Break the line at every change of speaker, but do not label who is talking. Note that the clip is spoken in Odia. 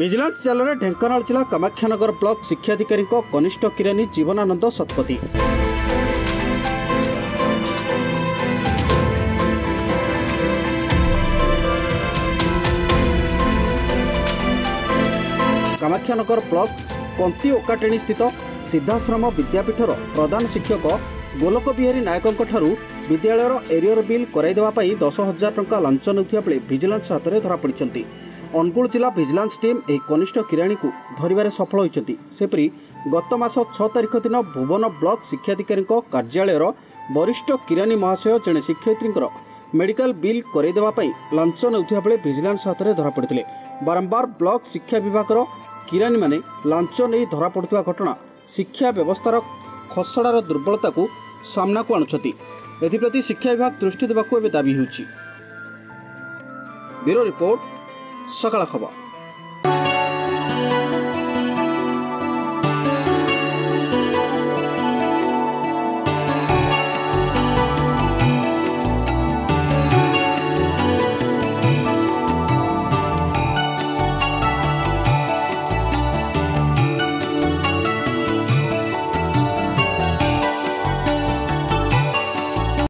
ଭିଜିଲାନ୍ସ ଚାଲରେ ଢେଙ୍କାନାଳ ଜିଲ୍ଲା କାମାକ୍ଷାନଗର ବ୍ଲକ ଶିକ୍ଷାଧିକାରୀଙ୍କ କନିଷ୍ଠ କିରାନୀ ଜୀବନାନନ୍ଦ ଶତପଥୀ। କାମାକ୍ଷାନଗର ବ୍ଲକ ପନ୍ତି ଓକାଟେଣି ସ୍ଥିତ ସିଦ୍ଧାଶ୍ରମ ବିଦ୍ୟାପୀଠର ପ୍ରଧାନ ଶିକ୍ଷକ ଗୋଲକ ବିହାରୀ ନାୟକଙ୍କଠାରୁ ବିଦ୍ୟାଳୟର ଏରିୟର ବିଲ୍ କରାଇଦେବା ପାଇଁ ଦଶ ହଜାର ଟଙ୍କା ଲାଞ୍ଚ ନେଉଥିବା ବେଳେ ଭିଜିଲାନ୍ସ ହାତରେ ଧରାପଡ଼ିଛନ୍ତି ଅନୁଗୁଳ ଜିଲ୍ଲା ଭିଜିଲାନ୍ସ ଟିମ୍ ଏହି କନିଷ୍ଠ କିରାଣୀକୁ ଧରିବାରେ ସଫଳ ହୋଇଛନ୍ତି। ସେପରି ଗତ ମାସ ଛଅ ତାରିଖ ଦିନ ଭୁବନ ବ୍ଲକ ଶିକ୍ଷାଧିକାରୀଙ୍କ କାର୍ଯ୍ୟାଳୟର ବରିଷ୍ଠ କିରାନୀ ମହାଶୟ ଜଣେ ଶିକ୍ଷୟିତ୍ରୀଙ୍କର ମେଡିକାଲ ବିଲ୍ କରାଇଦେବା ପାଇଁ ଲାଞ୍ଚ ନେଉଥିବା ବେଳେ ଭିଜିଲାନ୍ସ ହାତରେ ଧରାପଡ଼ିଥିଲେ ବାରମ୍ବାର ବ୍ଲକ ଶିକ୍ଷା ବିଭାଗର କିରାନୀମାନେ ଲାଞ୍ଚ ନେଇ ଧରାପଡ଼ୁଥିବା ଘଟଣା ଶିକ୍ଷା ବ୍ୟବସ୍ଥାର ଖସଡ଼ାର ଦୁର୍ବଳତାକୁ ସାମ୍ନାକୁ ଆଣୁଛନ୍ତି ଏଥିପ୍ରତି ଶିକ୍ଷା ବିଭାଗ ଦୃଷ୍ଟି ଦେବାକୁ ଏବେ ଦାବି ହେଉଛି ବ୍ୟୁରୋ ରିପୋର୍ଟ ସକାଳ ଖବର